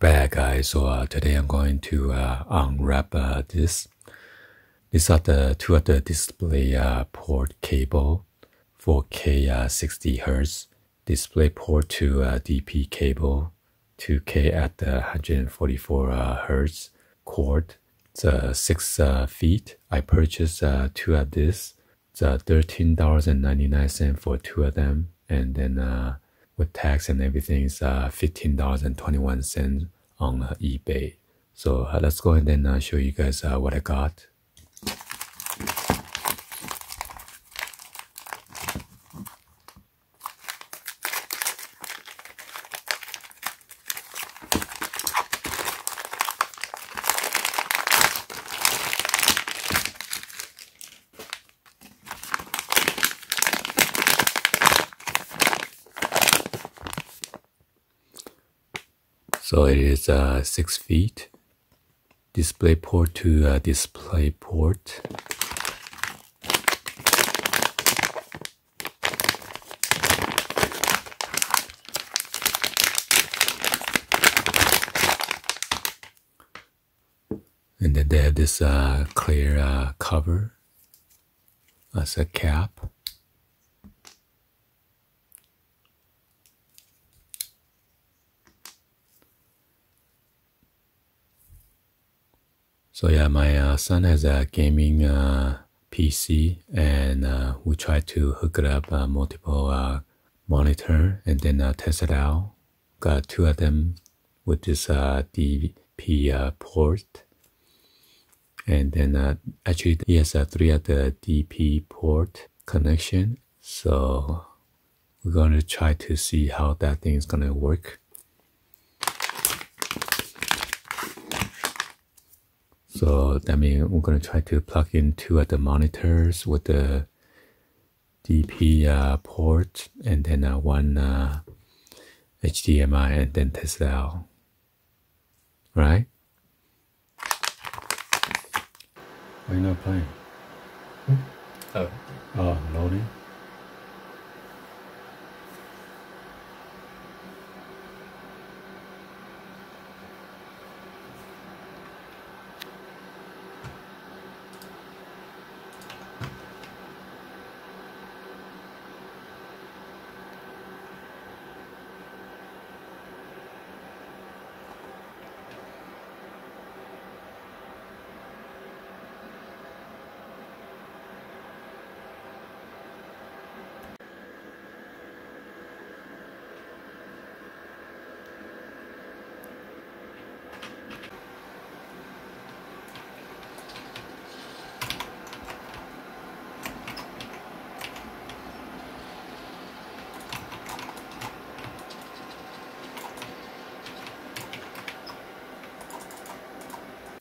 guys so uh, today I'm going to uh, unwrap uh, this. These are the two of the display uh, port cable 4k uh, 60 hertz. Display port to uh, DP cable 2k at the 144 hertz cord. It's six feet. I purchased two of this. It's $13.99 for two of them. And then with tax and everything is uh, $15.21 on uh, eBay. So uh, let's go ahead and uh, show you guys uh, what I got. So it is uh, six feet. Display port to uh, display port. And then they have this uh, clear uh, cover as a cap. So yeah, my uh, son has a gaming uh, PC, and uh, we tried to hook it up uh, multiple uh, monitor and then uh, test it out. Got two of them with this DP port, and then actually he has three of the DP port connection. So we're going to try to see how that thing is going to work. So that means we're going to try to plug in two of the monitors with the DP uh, port and then uh, one uh, HDMI and then test it out. Right? Why are you not playing? Hmm? Oh. Oh, loading?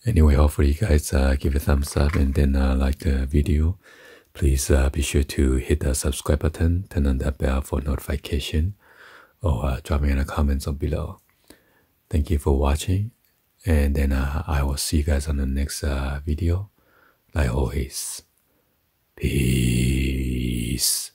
Anyway, hopefully you guys uh, give a thumbs up and then uh, like the video. Please uh, be sure to hit the subscribe button, turn on the bell for notification, or uh, drop me in the comments on below. Thank you for watching, and then uh, I will see you guys on the next uh, video. Like always, peace.